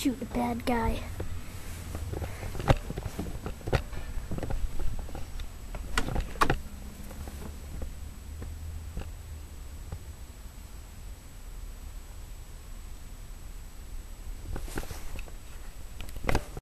shoot a bad guy.